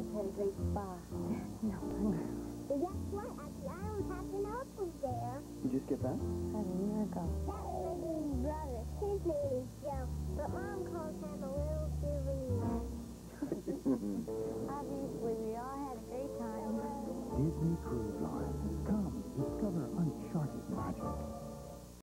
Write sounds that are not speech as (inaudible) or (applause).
secretary drinks bar. Nothing. Guess what? Actually, At the island Captain Oakley's there. Did you skip that? That a year ago. That was his brother. His name is Joe, but Mom calls him a little souvenir. (laughs) Obviously, we all had a great time. Disney Cruise Line.